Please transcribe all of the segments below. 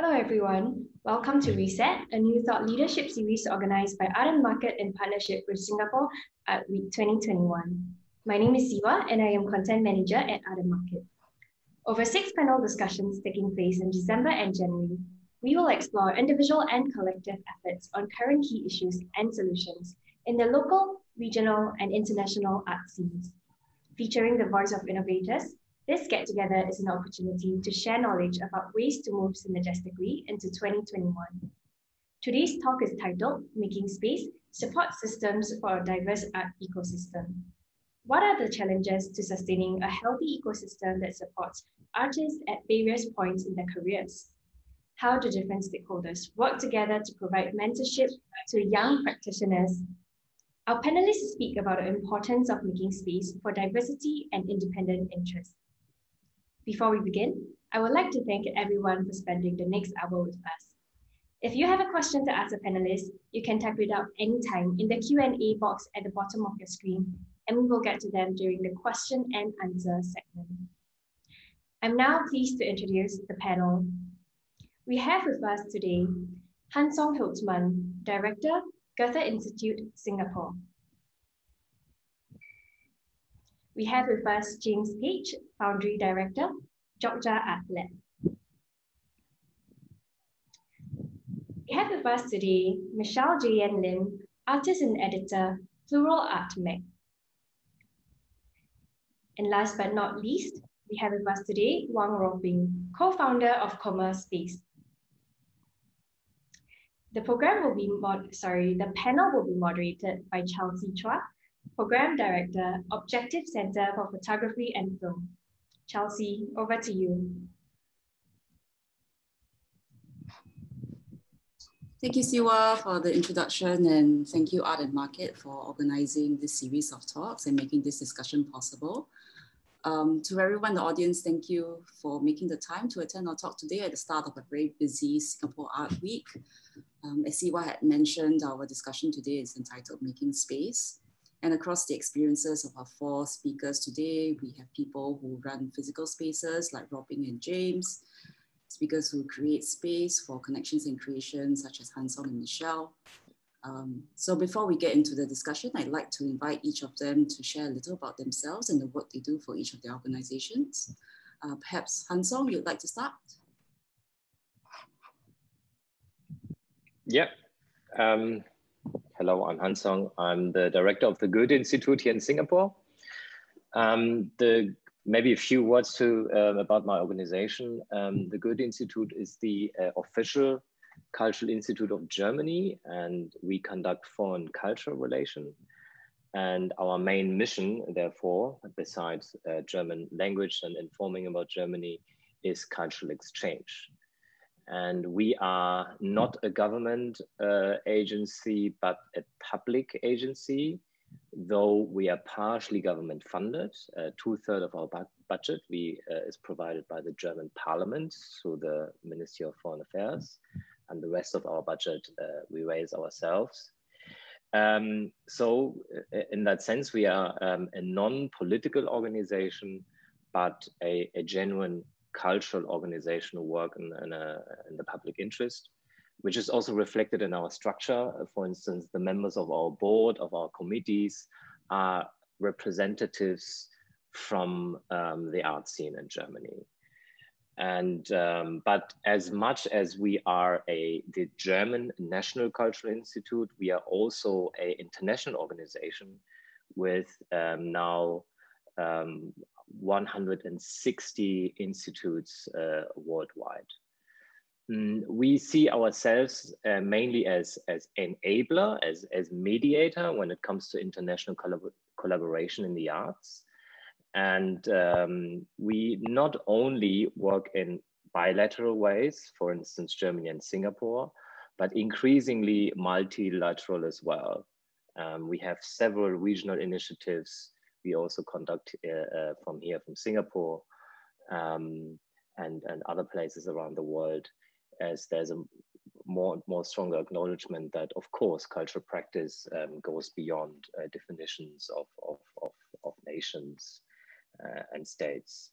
Hello, everyone. Welcome to Reset, a new thought leadership series organized by and Market in partnership with Singapore Art Week 2021. My name is Siwa, and I am Content Manager at and Market. Over six panel discussions taking place in December and January, we will explore individual and collective efforts on current key issues and solutions in the local, regional, and international art scenes. Featuring the voice of innovators, this get together is an opportunity to share knowledge about ways to move synergistically into 2021. Today's talk is titled Making Space Support Systems for a Diverse Art Ecosystem. What are the challenges to sustaining a healthy ecosystem that supports artists at various points in their careers? How do different stakeholders work together to provide mentorship to young practitioners our panelists speak about the importance of making space for diversity and independent interests. Before we begin, I would like to thank everyone for spending the next hour with us. If you have a question to ask the panelists, you can type it out anytime in the Q&A box at the bottom of your screen, and we will get to them during the question and answer segment. I'm now pleased to introduce the panel. We have with us today Han Song Hiltmann, Director, Goethe Institute, Singapore. We have with us James Page, Foundry Director, Art Lab. We have with us today Michelle J.N. Lim, Artist and Editor, Plural Art Mag. And last but not least, we have with us today Wang Ruobing, co-founder of Comma Space. The program will be mod sorry, the panel will be moderated by Chelsea Chua, Program Director, Objectifs Center for Photography and Film. Chelsea, over to you. Thank you, Siwa, for the introduction, and thank you, Art and Market, for organizing this series of talks and making this discussion possible. Um, to everyone in the audience, thank you for making the time to attend our talk today at the start of a very busy Singapore Art Week. Um, as Siwa had mentioned, our discussion today is entitled Making Space. And across the experiences of our four speakers today, we have people who run physical spaces like Robin and James, speakers who create space for connections and creation such as Hansong and Michelle. Um, so before we get into the discussion, I'd like to invite each of them to share a little about themselves and the work they do for each of their organizations. Uh, perhaps Hansong, you'd like to start? Yep. Um, Hello, I'm Hansong. I'm the director of the Goethe Institute here in Singapore. Um, the maybe a few words to uh, about my organization. Um, the Goethe Institute is the uh, official cultural institute of Germany, and we conduct foreign cultural relation. And our main mission, therefore, besides uh, German language and informing about Germany, is cultural exchange. And we are not a government uh, agency, but a public agency, though we are partially government funded. Uh, two thirds of our bu budget we, uh, is provided by the German parliament through the Ministry of Foreign Affairs. And the rest of our budget uh, we raise ourselves. Um, so uh, in that sense, we are um, a non-political organization, but a, a genuine cultural organizational work in, in, a, in, the public interest, which is also reflected in our structure. For instance, the members of our board, of our committees are representatives from um, the art scene in Germany. And, um, but as much as we are a, the German National Cultural Institute, we are also a international organization with um, now um, 160 institutes uh, worldwide. Mm, we see ourselves uh, mainly as, as enabler, as, as mediator when it comes to international collab collaboration in the arts. And um, we not only work in bilateral ways, for instance, Germany and Singapore, but increasingly multilateral as well. Um, we have several regional initiatives we also conduct uh, uh, from here, from Singapore um, and, and other places around the world, as there's a more and more stronger acknowledgement that, of course, cultural practice um, goes beyond uh, definitions of, of, of, of nations and states.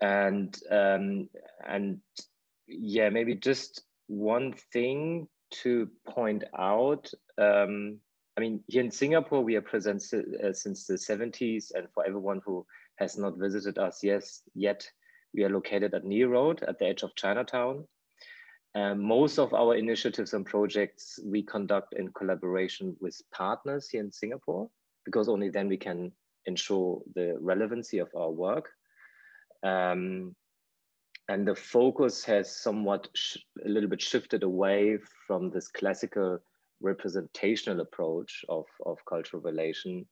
And, um, and yeah, maybe just one thing to point out. Um, I mean, here in Singapore, we are present uh, since the 70s. And for everyone who has not visited us yes, yet, we are located at Neil Road at the edge of Chinatown. Um, most of our initiatives and projects we conduct in collaboration with partners here in Singapore, because only then we can ensure the relevancy of our work. Um, and the focus has somewhat a little bit shifted away from this classical representational approach of, of cultural relations.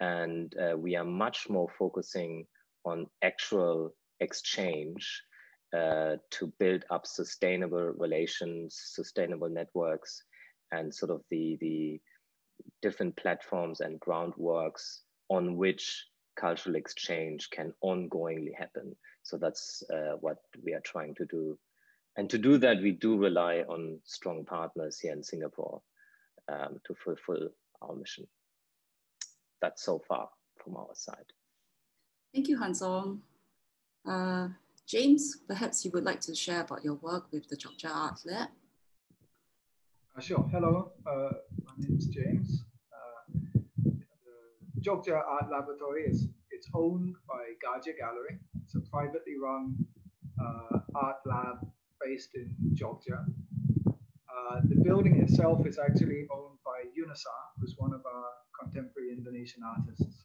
And uh, we are much more focusing on actual exchange uh, to build up sustainable relations, sustainable networks, and sort of the, the different platforms and groundworks on which cultural exchange can ongoingly happen. So that's uh, what we are trying to do. And to do that, we do rely on strong partners here in Singapore um, to fulfill our mission. That's so far from our side. Thank you, Hansong. Uh, James, perhaps you would like to share about your work with the Jogja Art Lab. Uh, sure. Hello, uh, my name is James. Uh, the Jogja Art Laboratory is it's owned by Gajah Gallery. It's a privately run uh, art lab based in Jogja. Uh, the building itself is actually owned by Yunizar, who's one of our contemporary Indonesian artists.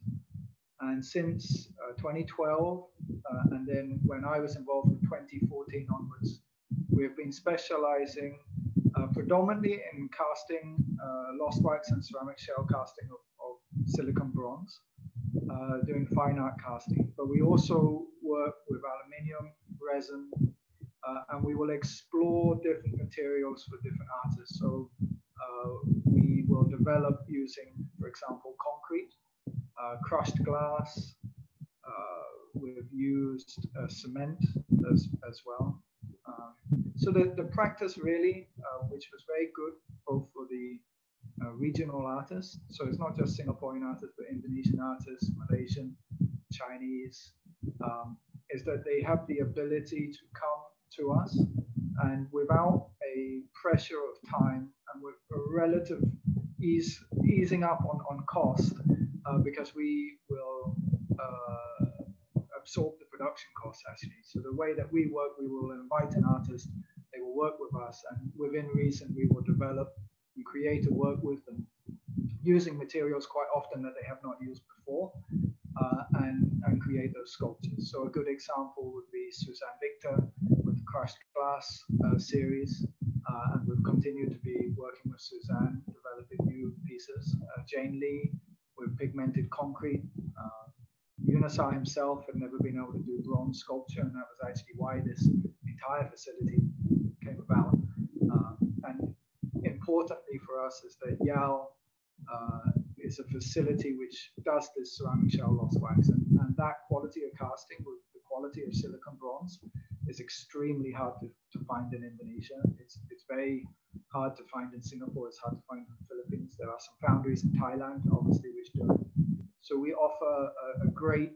And since uh, 2012, uh, and then when I was involved from 2014 onwards, we've been specializing uh, predominantly in casting uh, lost wax and ceramic shell casting of, of silicon bronze, uh, doing fine art casting. But we also work with aluminium, resin, uh, and we will explore different materials for different artists. So we will develop using, for example, concrete uh, crushed glass. Uh, we've used uh, cement as, as well. Um, so the, the practice really, which was very good both for the uh, regional artists. So it's not just Singaporean artists, but Indonesian artists, Malaysian, Chinese, um, is that they have the ability to come to us and without a pressure of time and with a relative ease, easing up on, on cost, uh, because we will uh, absorb the production costs actually. So the way that we work, we will invite an artist, they will work with us, and within reason, we will develop and create a work with them using materials quite often that they have not used before uh, and, and create those sculptures. So a good example would be Suzanne Victor Crushed Glass uh, series. Uh, and we've continued to be working with Suzanne, developing new pieces. Uh, Jane Lee with pigmented concrete. Uh, Yunizar himself had never been able to do bronze sculpture, and that was actually why this entire facility came about. And importantly for us is that Yao uh, is a facility which does this ceramic shell lost wax, and, and that quality of casting with the quality of silicon bronze is extremely hard to, to find in Indonesia. It's, it's very hard to find in Singapore. It's hard to find in the Philippines. There are some foundries in Thailand, obviously, which do it. So we offer a, a great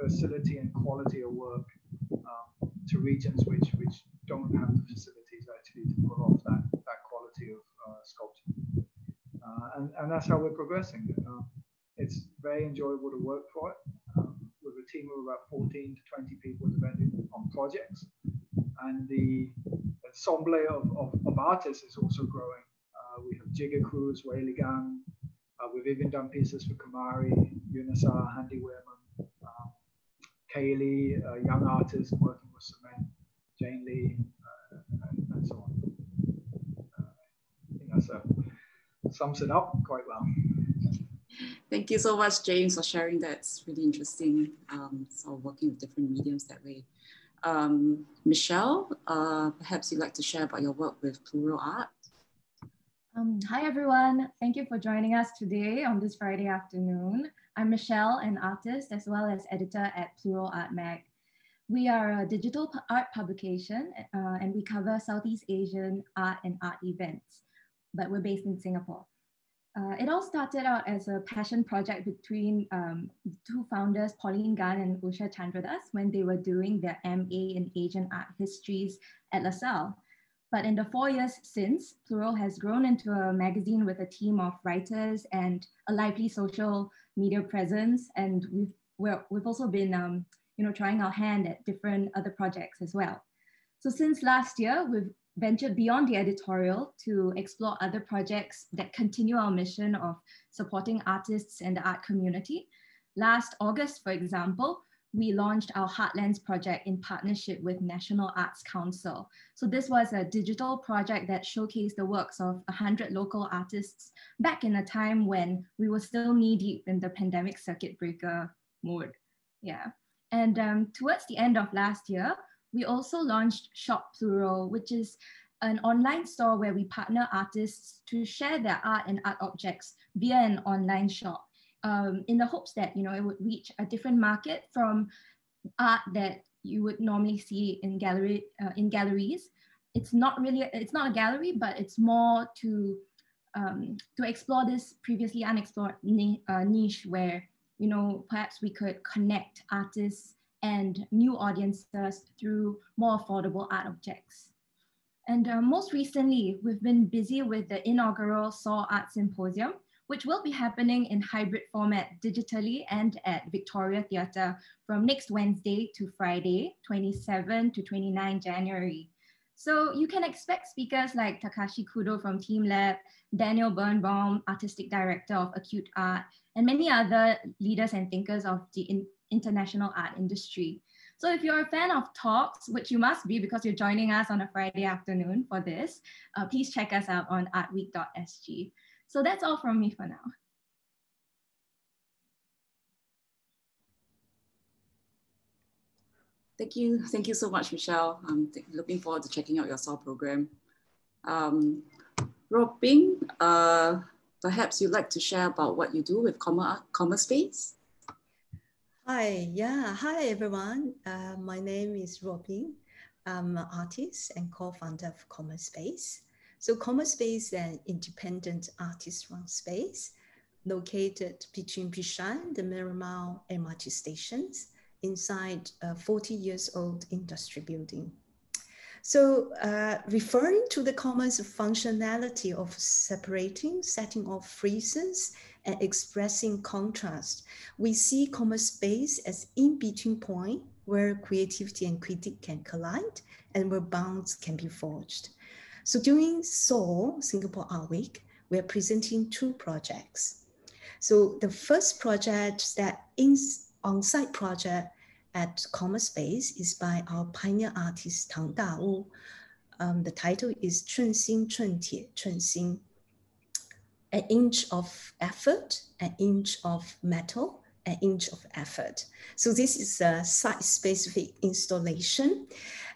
facility and quality of work um, to regions which, which don't have the facilities actually to pull off that, that quality of uh, sculpture. Uh, and, and that's how we're progressing. Uh, it's very enjoyable to work for it. Team of about 14 to 20 people depending on projects. And the ensemble of, of, of artists is also growing. Uh, we have Jigger Cruz, Whaley Gang. Uh, we've even done pieces for Kamari, Yunizar, Handy Wehrman, um, Kaylee, a young artist working with Cement, Jane Lee, uh, and, and, so on. Uh, I think that's a, sums it up quite well. Thank you so much, James, for sharing that. It's really interesting. Um, so working with different mediums that way. Um, Michelle, uh, perhaps you'd like to share about your work with Plural Art. Um, hi, everyone. Thank you for joining us today on this Friday afternoon. I'm Michelle, an artist as well as editor at Plural Art Mag. We are a digital art publication uh, and we cover Southeast Asian art and art events, but we're based in Singapore. Uh, it all started out as a passion project between um, two founders, Pauline Gan and Usha Chandradas, when they were doing their MA in Asian art histories at LaSalle. But in the four years since, Plural has grown into a magazine with a team of writers and a lively social media presence. And we've, we have also been um, you know, trying our hand at different other projects as well. So since last year, we've ventured beyond the editorial to explore other projects that continue our mission of supporting artists and the art community. Last August, for example, we launched our Heartlands project in partnership with National Arts Council. So this was a digital project that showcased the works of 100 local artists back in a time when we were still knee deep in the pandemic circuit breaker mode. Yeah. And um, towards the end of last year, we also launched Shop Plural, which is an online store where we partner artists to share their art and art objects via an online shop um, in the hopes that you know it would reach a different market from art that you would normally see in gallery uh, in galleries. It's not really it's not a gallery, but it's more to um, to explore this previously unexplored uh, niche where you know perhaps we could connect artists and new audiences through more affordable art objects. And uh, most recently, we've been busy with the inaugural SAW Art Symposium, which will be happening in hybrid format digitally and at Victoria Theatre from next Wednesday to Friday, 27 to 29 January. So you can expect speakers like Takashi Kudo from teamLab, Daniel Birnbaum, Artistic Director of Acute Art, and many other leaders and thinkers of the in international art industry. So if you're a fan of talks, which you must be because you're joining us on a Friday afternoon for this, uh, please check us out on artweek.sg. So that's all from me for now. Thank you. Thank you so much, Michelle. I'm looking forward to checking out your SAW program. Um, Bing, uh, perhaps you'd like to share about what you do with Comma, Comma Space? Hi, yeah, hi everyone. Uh, my name is Robin. I'm an artist and co-founder of Comma Space. So Comma Space is an independent artist-run space located between Bishan, the Marymount MRT stations, inside a 40 years old industry building. So uh, referring to the comma's functionality of separating, setting off phrases, and expressing contrast, we see Comma Space as in-between point where creativity and critique can collide and where bounds can be forged. So during Seoul Singapore Art Week, we are presenting two projects. So the first project that is on-site project at Comma Space is by our pioneer artist Tang Da Wu. Um, the title is Chun Xing Chun Tie, Chun Xing. An inch of effort, an inch of metal, an inch of effort. So this is a site-specific installation.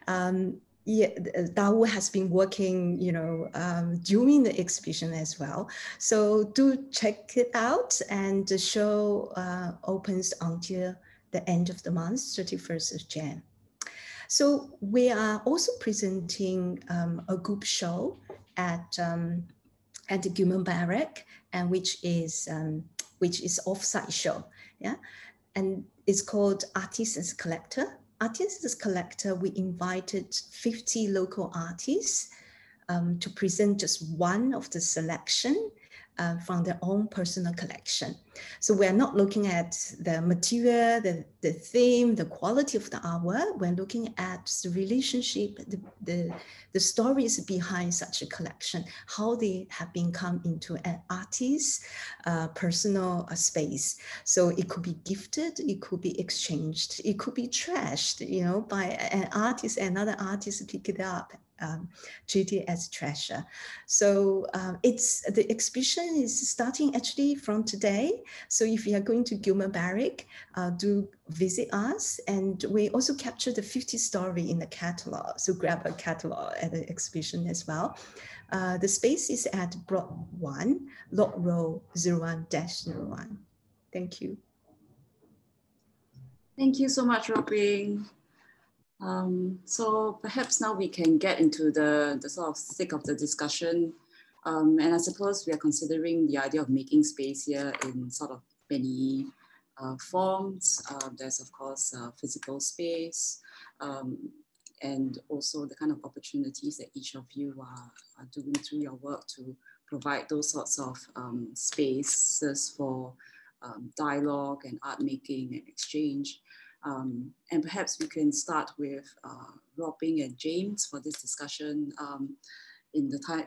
Um, yeah, Dawu has been working, you know, um, during the exhibition as well. So do check it out and the show uh, opens until the end of the month, 31st of Jan. So we are also presenting um, a group show at um, at the Gillman Barrack, and which is um, which is offsite show, yeah, and it's called Artists as Collector. Artists as Collector, we invited 50 local artists um, to present just one of the selection uh, from their own personal collection. So we're not looking at the material, the, the theme, the quality of the artwork. We're looking at the relationship, the, the, the stories behind such a collection, how they have been come into an artist's uh, personal uh, space. So it could be gifted, it could be exchanged, it could be trashed, you know, by an artist, another artist pick it up um, as treasure. So um, it's the exhibition is starting actually from today. So if you are going to Gillman Barrack, uh, do visit us. And we also capture the 50 story in the catalog. So grab a catalog at the exhibition as well. Uh, the space is at Block 1, Lock Road 01-01. Thank you. Thank you so much, Robin. Um, so perhaps now we can get into the, the sort of thick of the discussion. Um, and I suppose we are considering the idea of making space here in sort of many uh, forms. Uh, there's of course uh, physical space um, and also the kind of opportunities that each of you are, are doing through your work to provide those sorts of um, spaces for um, dialogue and art making and exchange. Um, and perhaps we can start with uh, Robin and James for this discussion um, in the time,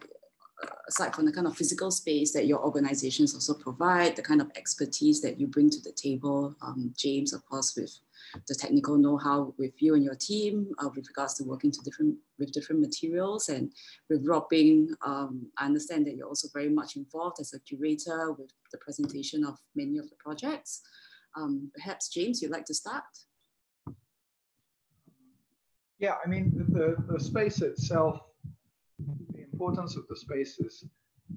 aside from the kind of physical space that your organizations also provide, the kind of expertise that you bring to the table. Um, James, of course, with the technical know-how with you and your team uh, with regards to working to different with different materials and with Robin, um, I understand that you're also very much involved as a curator with the presentation of many of the projects. Um, perhaps James, you'd like to start? Yeah, I mean, the, the space itself the importance of the spaces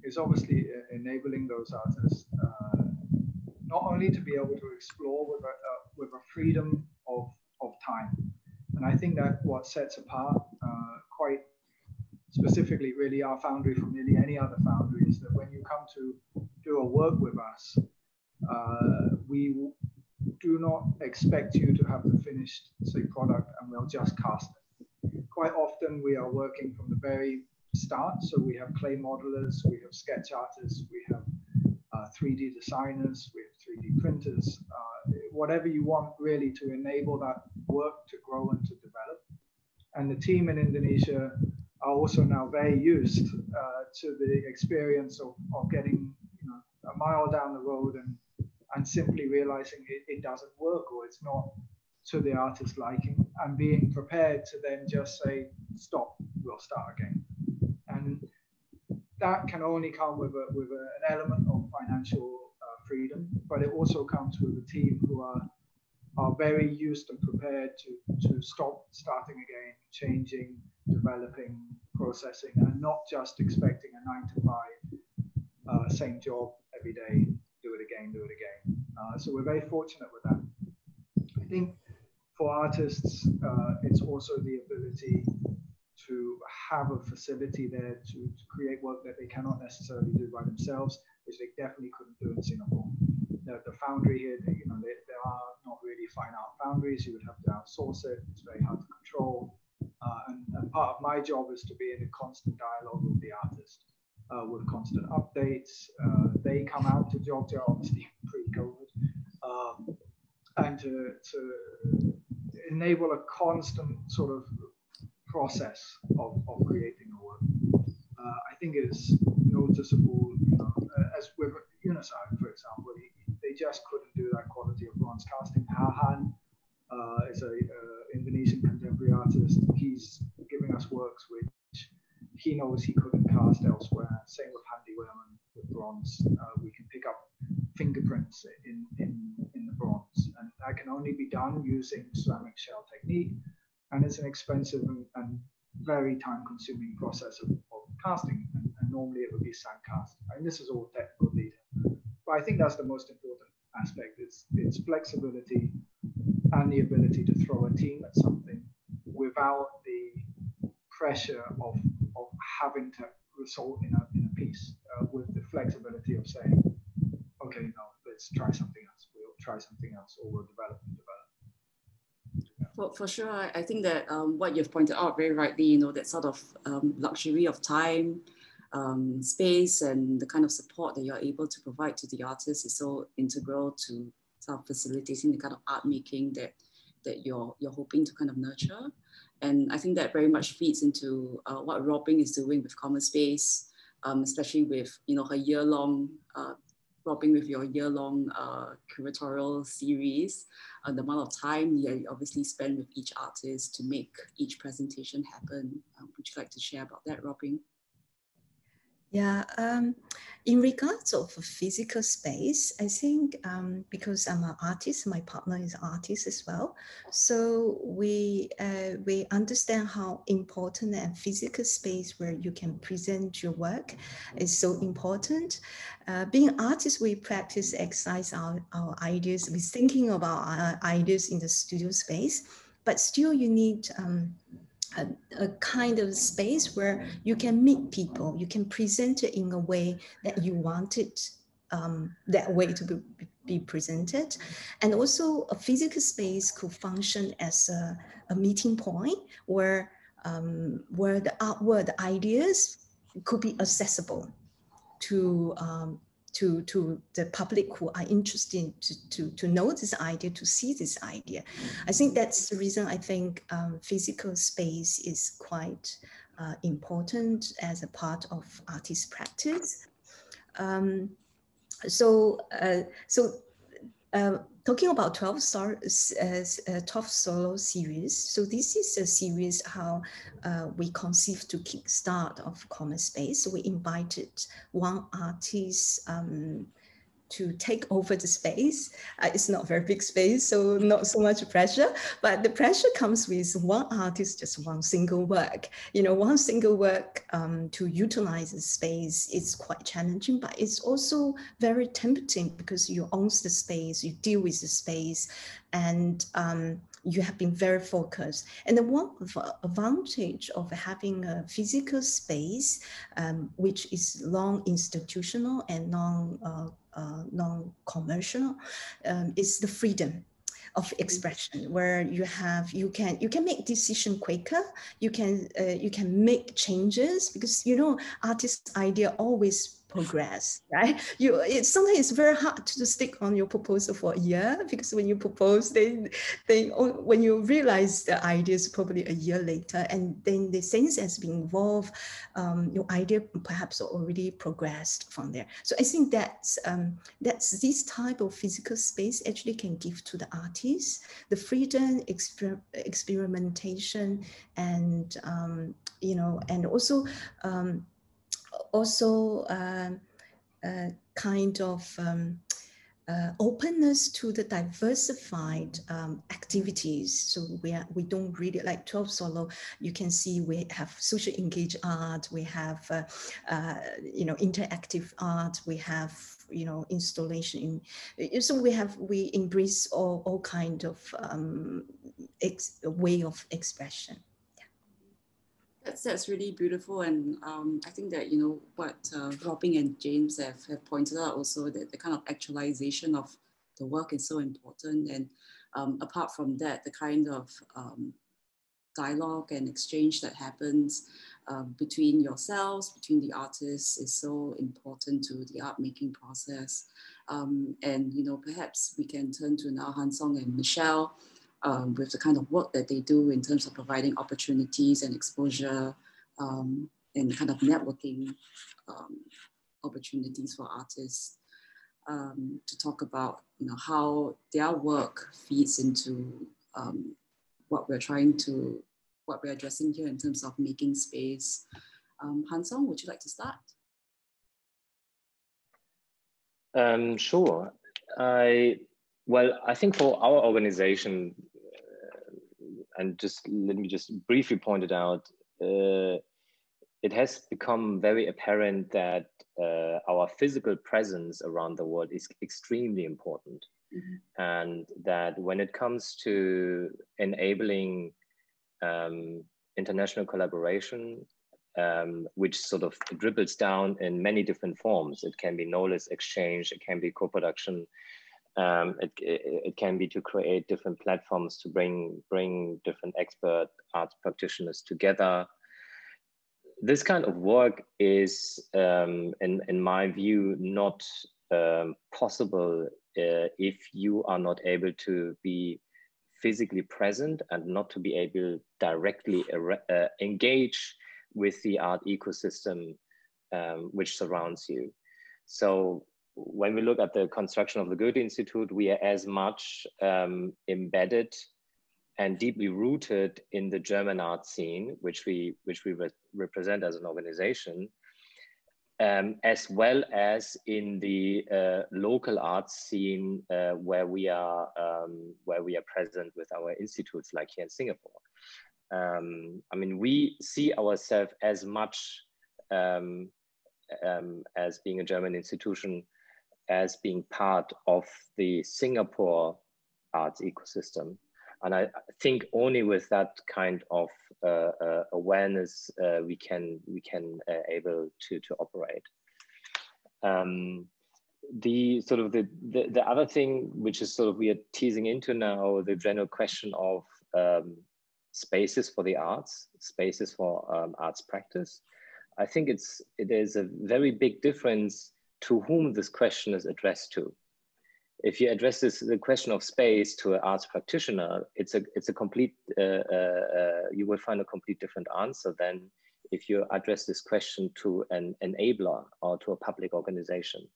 is obviously enabling those artists uh, not only to be able to explore with a, uh, with a freedom of, of time. And I think that what sets apart uh, quite specifically really our foundry from nearly any other foundry is that when you come to do a work with us, uh, we do not expect you to have the finished say product and we'll just cast it. Quite often we are working from the very start. So we have clay modelers, we have sketch artists, we have uh, 3D designers, we have 3D printers, uh, whatever you want really to enable that work to grow and to develop. And the team in Indonesia are also now very used uh, to the experience of, of getting you know, a mile down the road and, and simply realizing it, it doesn't work or it's not to the artist's liking and being prepared to then just say, stop, we'll start again And that can only come with, a, with a, an element of financial uh, freedom, but it also comes with a team who are are very used and prepared to, to stop, starting again, changing, developing, processing, and not just expecting a nine to five, uh, same job every day, do it again, do it again. Uh, so we're very fortunate with that. I think for artists, uh, it's also the ability to have a facility there to, to create work that they cannot necessarily do by themselves, which they definitely couldn't do in Singapore. The, the foundry here, you know, they, there are not really fine art foundries. You would have to outsource it. It's very hard to control. Uh, and, and, part of my job is to be in a constant dialogue with the artist, uh, with constant updates. Uh, they come out to Jogja, obviously pre-COVID, um, and to, to enable a constant sort of process of, of creating a work. Uh, I think it's noticeable, you know, as with Uniside, for example, they just couldn't do that quality of bronze casting. Hahan uh, is a uh, Indonesian contemporary artist. He's giving us works which he knows he couldn't cast elsewhere. Same with Handiwirman with bronze. Uh, we can pick up fingerprints in, in, in the bronze, and that can only be done using ceramic shell technique and it's an expensive and, and very time-consuming process of, of casting. And, and, normally it would be sand cast. And this is all technical detail, but I think that's the most important aspect. It's it's flexibility and the ability to throw a team at something without the pressure of of having to result in a in a piece uh, with the flexibility of saying, okay, no, let's try something else. We'll try something else, or we'll develop and develop. For, for sure, I think that um, what you've pointed out very rightly, you know, that sort of um, luxury of time, um, space, and the kind of support that you're able to provide to the artist is so integral to sort of facilitating the kind of art making that that you're you're hoping to kind of nurture. And I think that very much feeds into uh, what Robin is doing with Comma Space, um, especially with you know her year-long uh, Robin with your year-long uh, curatorial series, uh, the amount of time you obviously spend with each artist to make each presentation happen. Um, would you like to share about that, Robin? Yeah, um, in regards of physical space, I think um, because I'm an artist, my partner is an artist as well. So we uh, we understand how important and physical space where you can present your work is so important. Uh, being artists, we practice, exercise our, our ideas. We're thinking about our ideas in the studio space, but still you need um, a, a, kind of space where you can meet people, you can present it in a way that you want it um, that way to be, be presented. And also a physical space could function as a, a meeting point where, um, where the outward ideas could be accessible to um, to, to the public who are interested to, to, to know this idea, to see this idea. I think that's the reason I think um, physical space is quite uh, important as a part of artist practice. Um, so, uh, so uh, talking about 12, star, uh, uh, 12 solo series. So this is a series how uh, we conceived to kickstart of Comma Space. So we invited one artist um, to take over the space. Uh, it's not very big space, so not so much pressure, but the pressure comes with one artist, just one single work. You know, one single work um, to utilize the space is quite challenging, but it's also very tempting because you own the space, you deal with the space, and um, you have been very focused. And the one advantage of having a physical space, um, which is long institutional and non uh, non-commercial um, is the freedom of expression where you have you can you can make decision quicker you can uh, you can make changes because you know artist idea always progress, right? You it sometimes it's very hard to stick on your proposal for a year because when you propose, they they when you realize the idea is probably a year later, and then the things has been involved, um, your idea perhaps already progressed from there. So I think that's um, that's this type of physical space actually can give to the artist the freedom, exper experimentation, and um, you know, and also. Um, also um, uh, kind of um, uh, openness to the diversified um, activities. So we are, we don't really like 12 solo. You can see we have social engaged art. We have uh, uh, you know interactive art. We have you know installation. In, so we have we embrace all all kind of um, way of expression. That's, that's really beautiful. And um, I think that, you know, what uh, Robin and James have, have pointed out also that the kind of actualization of the work is so important. And um, apart from that, the kind of um, dialogue and exchange that happens uh, between yourselves, between the artists is so important to the art making process. Um, and, you know, perhaps we can turn to now Hansong and Michelle um, with the kind of work that they do in terms of providing opportunities and exposure um, and kind of networking um, opportunities for artists um, to talk about you know how their work feeds into um, what we're trying to what we're addressing here in terms of making space. Um, Hansong, would you like to start? Um, sure. I well, I think for our organization, and just let me just briefly point it out, uh, it has become very apparent that uh, our physical presence around the world is extremely important. Mm-hmm. And that when it comes to enabling um, international collaboration, um, which sort of dribbles down in many different forms, it can be knowledge exchange, it can be co production, um, it, it, can be to create different platforms to bring bring different expert arts practitioners together. This kind of work is, um, in in my view, not um, possible uh, if you are not able to be physically present and not to be able directly uh, engage with the art ecosystem um, which surrounds you. So when we look at the construction of the Goethe Institute, we are as much um, embedded and deeply rooted in the German art scene, which we which we re represent as an organization, um, as well as in the uh, local art scene uh, where we are um, where we are present with our institutes, like here in Singapore. Um, I mean, we see ourselves as much um, um, as being a German institution as being part of the Singapore arts ecosystem. And I think only with that kind of uh, uh, awareness uh, we can we can uh, able to to operate. Um, the sort of the, the, the other thing which is sort of we are teasing into now the general question of um, spaces for the arts, spaces for um, arts practice. I think it's it is a very big difference to whom this question is addressed to. If you address this the question of space to an arts practitioner, it's a it's a complete uh, uh, uh, you will find a complete different answer than if you address this question to an enabler or to a public organization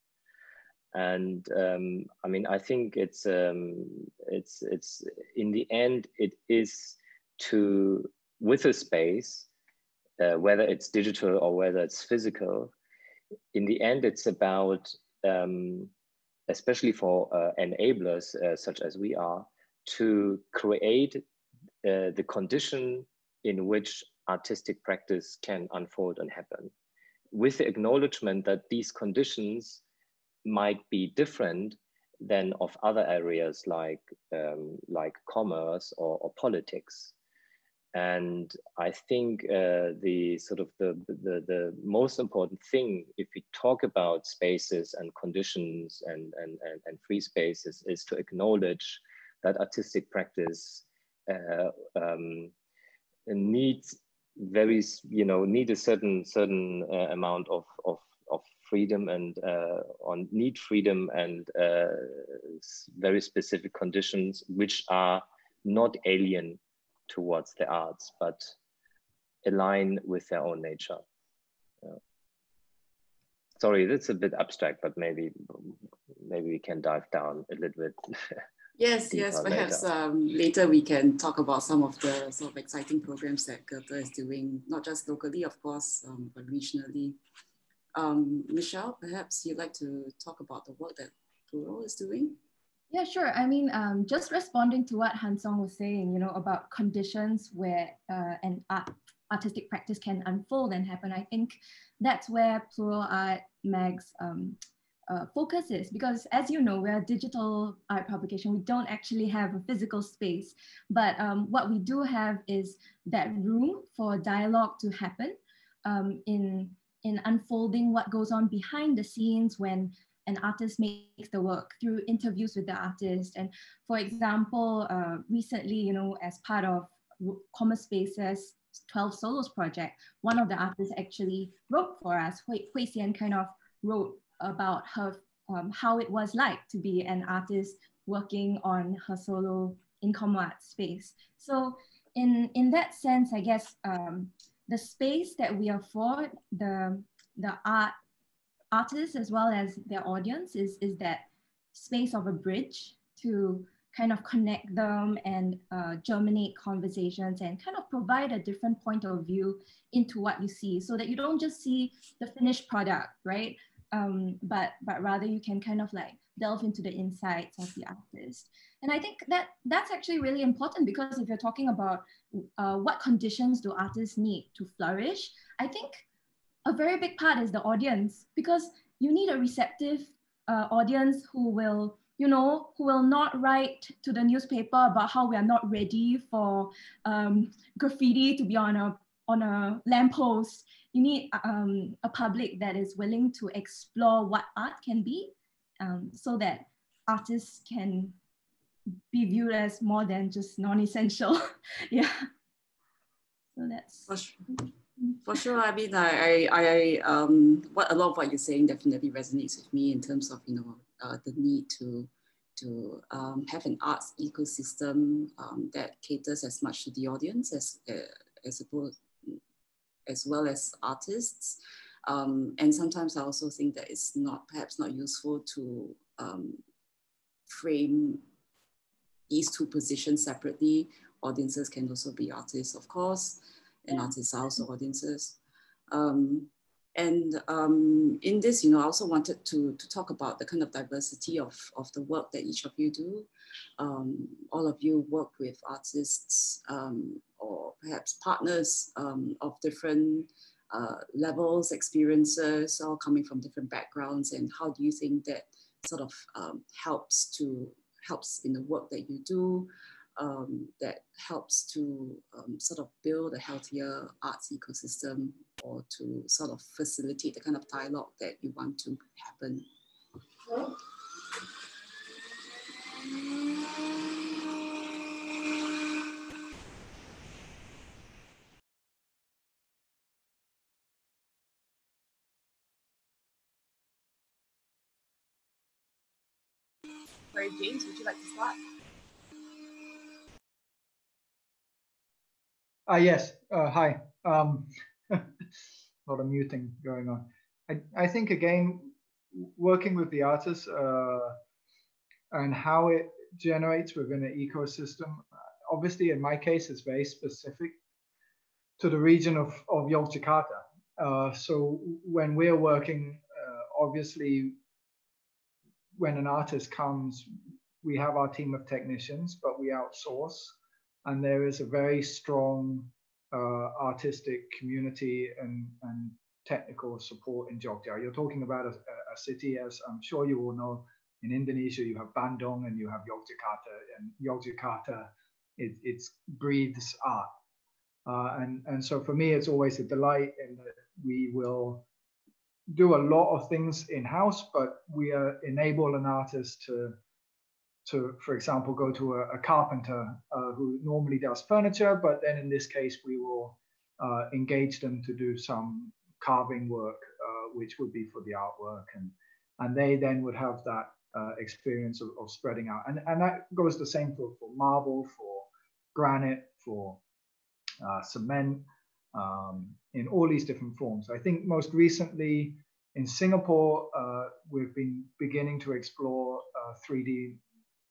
and um, I mean, I think it's um, it's it's in the end it is to with a space, uh, whether it's digital or whether it's physical. In the end, it's about um, especially for uh, enablers uh, such as we are to create uh, the condition in which artistic practice can unfold and happen, with the acknowledgement that these conditions might be different than of other areas like um, like commerce or, or, politics. And I think uh, the sort of the, the, the most important thing, if we talk about spaces and conditions and, and, and, and free spaces, is to acknowledge that artistic practice uh, um, needs very, you know, need a certain certain uh, amount of, of of freedom and uh, on need freedom and uh, very specific conditions which are not alien towards the arts but align with their own nature yeah. sorry that's a bit abstract but maybe maybe we can dive down a little bit Yes, yes, perhaps later. Um, later we can talk about some of the sort of exciting programs that Goethe is doing, not just locally, of course, um, but regionally. Um, Michelle, perhaps you'd like to talk about the work that Plural is doing? Yeah, sure. I mean, um, just responding to what Han Song was saying, you know, about conditions where uh, an art, artistic practice can unfold and happen. I think that's where Plural Art Mag's um, uh, focus is because as you know, we're a digital art publication. We don't actually have a physical space, but um, what we do have is that room for dialogue to happen um, in in unfolding what goes on behind the scenes when an artist makes the work through interviews with the artist. And for example, uh, recently, you know, as part of Comma Space's 12 Solos project, one of the artists actually wrote for us. Hui, Hui Xian kind of wrote about her, um, how it was like to be an artist working on her solo in art space. So in, in that sense, I guess um, the space that we afford the, the art artists as well as their audience is, is that space of a bridge to kind of connect them and uh, germinate conversations and kind of provide a different point of view into what you see so that you don't just see the finished product, right? Um, but, but rather you can kind of like delve into the insights of the artist. And I think that that's actually really important because if you're talking about uh, what conditions do artists need to flourish, I think a very big part is the audience because you need a receptive uh, audience who will you know, who will not write to the newspaper about how we are not ready for um, graffiti to be on a on a lamppost. You need um, a public that is willing to explore what art can be, um, so that artists can be viewed as more than just non-essential. yeah. So that's for sure. I mean, I, I, I, um, what a lot of what you're saying definitely resonates with me in terms of you know uh, the need to to um, have an arts ecosystem um, that caters as much to the audience as uh, as opposed as well as artists. Um, and sometimes I also think that it's not perhaps not useful to um, frame these two positions separately. Audiences can also be artists, of course, and artists audiences. Um, and um, in this, you know, I also wanted to, to talk about the kind of diversity of, of the work that each of you do. Um, all of you work with artists um, or perhaps partners um, of different uh, levels, experiences, all coming from different backgrounds. And how do you think that sort of um, helps to helps in the work that you do. Um, that helps to um, sort of build a healthier arts ecosystem or to sort of facilitate the kind of dialogue that you want to happen. Sorry, James, would you like to start? Ah, yes. Uh, hi. Um, a lot of muting going on. I, I think again, working with the artists uh, and how it generates within an ecosystem. Obviously, in my case, it's very specific to the region of, of Yogyakarta. Uh, so when we're working, uh, obviously, when an artist comes, we have our team of technicians, but we outsource and there is a very strong uh, artistic community and, and technical support in Jogja. You're talking about a, a, city, as I'm sure you all know, in Indonesia, you have Bandung and you have Yogyakarta, and Yogyakarta, it it's breathes art. Uh, and, and so for me, it's always a delight in that we will do a lot of things in house, but we enable an artist to to, for example, go to a, a carpenter uh, who normally does furniture, but then in this case, we will uh, engage them to do some carving work, uh, which would be for the artwork. And, and they then would have that uh, experience of, of, spreading out. And, and that goes the same for, for marble, for granite, for uh, cement, um, in all these different forms. I think most recently in Singapore, uh, we've been beginning to explore 3D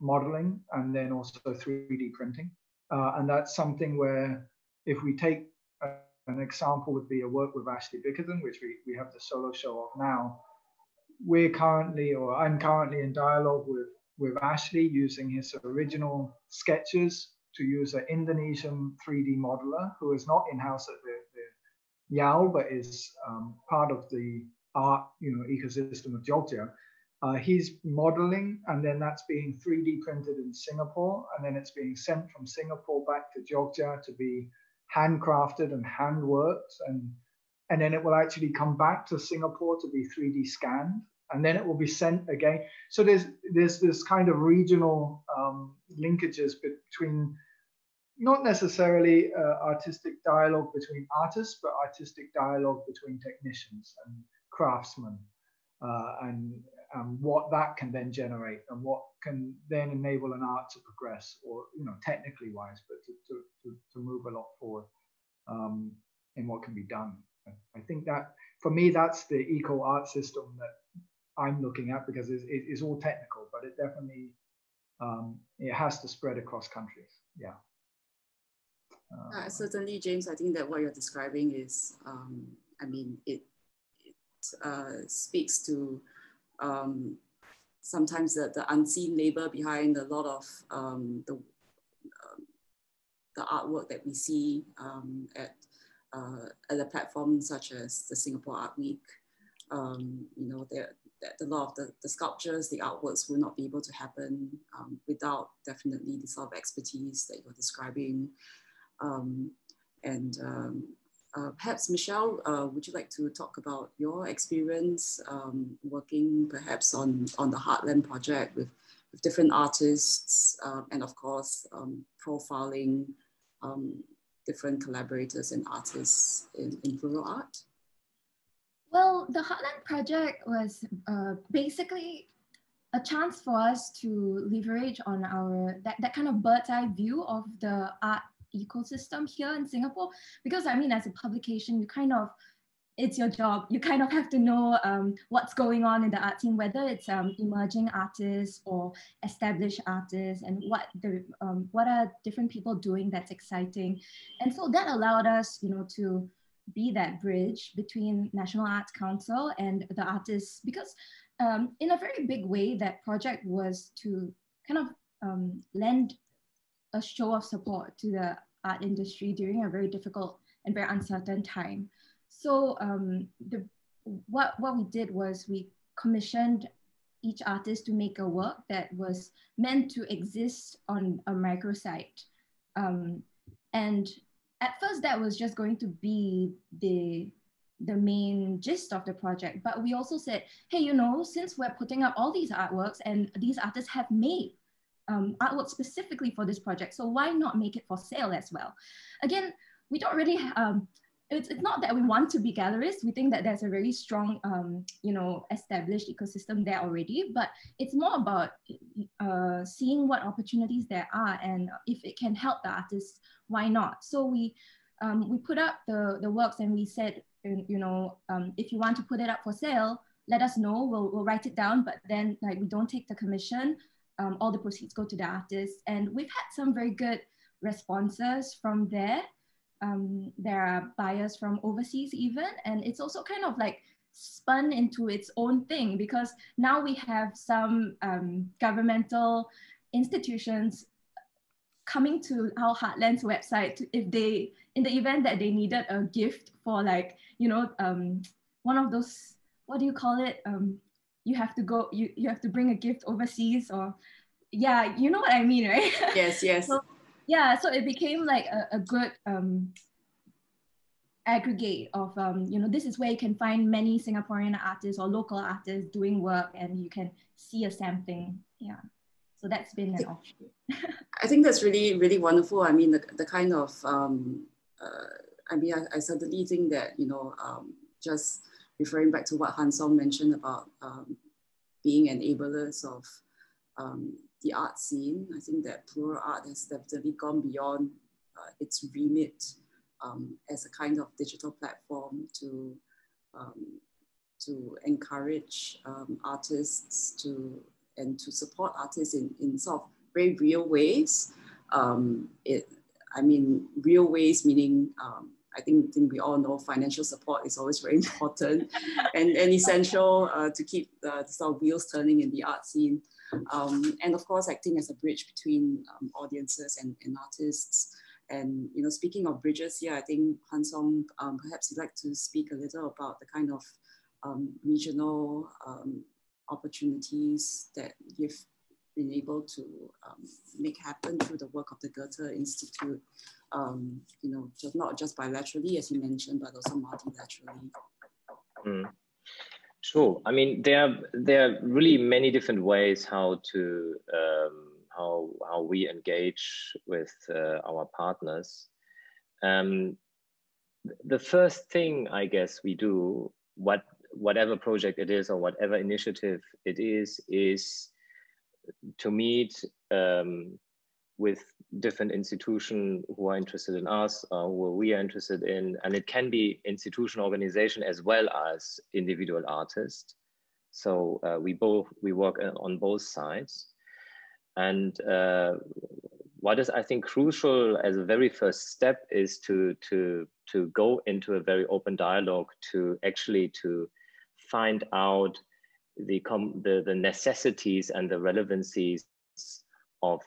modeling and then also 3D printing. Uh, and that's something where if we take a, an example would be a work with Ashley Bickerton, which we, we have the solo show of now. We're currently, or I'm currently in dialogue with, with Ashley using his original sketches to use an Indonesian 3D modeler who is not in-house at the, the YAL, but is um, part of the art you know, ecosystem of Jogja uh, he's modeling, and then that's being 3D printed in Singapore, and then it's being sent from Singapore back to Jogja to be handcrafted and handworked, and and then it will actually come back to Singapore to be 3D scanned, and then it will be sent again. So there's there's this kind of regional um, linkages between not necessarily uh, artistic dialogue between artists, but artistic dialogue between technicians and craftsmen. Uh, and um, what that can then generate and what can then enable an art to progress or you know technically wise but to, to, to, to move a lot forward um, in what can be done. I think that for me that's the eco art system that i'm looking at because it's, it's all technical but it definitely um, it has to spread across countries. Yeah. Uh, uh, certainly james i think that what you're describing is um, i mean it, it uh, speaks to um, sometimes the, the unseen labor behind a lot of um, the, um, the artwork that we see um, at, uh, at a platform such as the Singapore Art Week. Um, you know, there, a lot of the, the sculptures, the artworks will not be able to happen um, without definitely the sort of expertise that you're describing. and uh, perhaps Michelle, uh, would you like to talk about your experience um, working perhaps on, on the Heartland project with, with different artists um, and of course um, profiling um, different collaborators and artists in, in plural art? Well, the Heartland project was uh, basically a chance for us to leverage on our that, that kind of bird's eye view of the art ecosystem here in Singapore? Because I mean, as a publication, you kind of it's your job. You kind of have to know um, what's going on in the art scene, whether it's um, emerging artists or established artists, and what the um, what are different people doing that's exciting. And so that allowed us, you know, to be that bridge between National Arts Council and the artists, because um, in a very big way, that project was to kind of um, lend a show of support to the art industry during a very difficult and very uncertain time. So um, the, what, what we did was we commissioned each artist to make a work that was meant to exist on a microsite. Um, and at first that was just going to be the the main gist of the project but we also said hey you know since we're putting up all these artworks and these artists have made um, artwork specifically for this project so why not make it for sale as well again we don't really um, it's, it's not that we want to be gallerists. We think that there's a very strong, um, you know, established ecosystem there already. But it's more about uh, seeing what opportunities there are, and if it can help the artists, why not? So we um, we put up the the works, and we said, you know, um, if you want to put it up for sale, let us know. We'll we'll write it down. But then, like, we don't take the commission. Um, all the proceeds go to the artists, and we've had some very good responses from there. Um, there are buyers from overseas even, and it's also kind of like spun into its own thing because now we have some um, governmental institutions coming to our Heartland's website if they, in the event that they needed a gift for like, you know, um, one of those, what do you call it? Um, you have to go, you, you have to bring a gift overseas or, yeah, you know what I mean, right? Yes, yes. so, yeah, so it became like a, a good um, aggregate of, um, you know, this is where you can find many Singaporean artists or local artists doing work and you can see a sampling. Yeah. So that's been an option I think that's really, really wonderful. I mean, the, the kind of, um, uh, I mean, I, I, certainly think that, you know, um, just referring back to what Han Song mentioned about um, being enablers of um, the art scene. I think that plural art has definitely gone beyond uh, its remit um, as a kind of digital platform to um, to encourage um, artists to and to support artists in, in sort of very real ways. Um, it, I mean, real ways meaning um, I think, think we all know financial support is always very important and, and essential uh, to keep the, sort of wheels turning in the art scene. Um, and of course, acting as a bridge between um, audiences and, and, artists. And you know, speaking of bridges here, I think Han Song, um, perhaps you'd like to speak a little about the kind of um, regional um, opportunities that you've been able to um, make happen through the work of the Goethe Institute, um, you know, just not just bilaterally, as you mentioned, but also multilaterally. Mm. Sure. I mean, there are, there are really many different ways how to um, how how we engage with uh, our partners. Um, the first thing I guess we do, what whatever project it is or whatever initiative it is, is to meet um, with different institutions who are interested in us, uh, who we are interested in, and it can be institution organization as well as individual artists. So uh, we both we work uh, on both sides, and uh, what is I think crucial as a very first step is to to to go into a very open dialogue to actually to find out the, the, the necessities and the relevancies of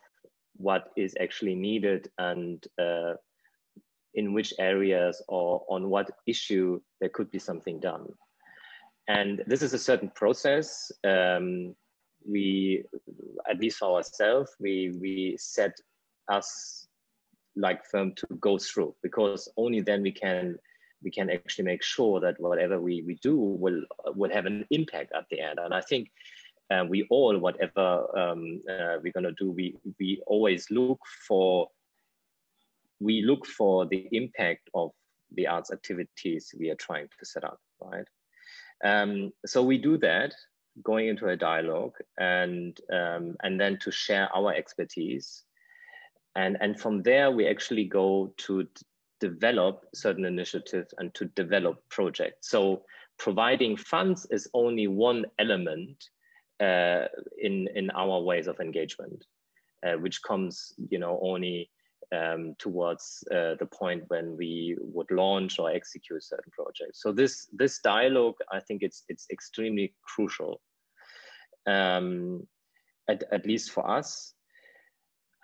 what is actually needed and uh, in which areas or on what issue there could be something done. And this is a certain process. Um, we, at least for ourselves, we, we set us like firm to go through because only then we can we can actually make sure that whatever we, we do will will have an impact at the end. And I think uh, we all, whatever um, uh, we're gonna do, we we always look for we look for the impact of the arts activities we are trying to set up, right? Um, so we do that, going into a dialogue, and um, and then to share our expertise, and and from there we actually go to develop certain initiatives and to develop projects. So providing funds is only one element uh, in, in our ways of engagement, uh, which comes, you know, only um, towards uh, the point when we would launch or execute certain projects. So this this dialogue, I think it's it's extremely crucial, um, at, at least for us.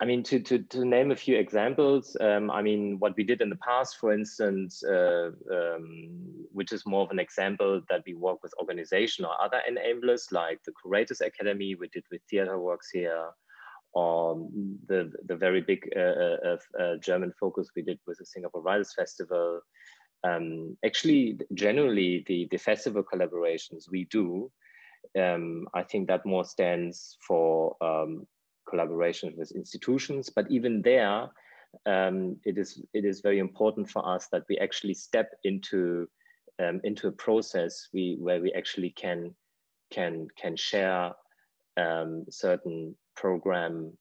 I mean, to, to, to name a few examples, um, I mean, what we did in the past, for instance, uh, um, which is more of an example that we work with organization or other enablers like the Curators Academy we did with TheatreWorks here, or the, the very big uh, uh, uh, German focus we did with the Singapore Writers Festival. Um, actually, generally, the, the festival collaborations we do, um, I think that more stands for um, collaboration with institutions, but even there, um, it is it is very important for us that we actually step into um, into a process we where we actually can can can share um, certain program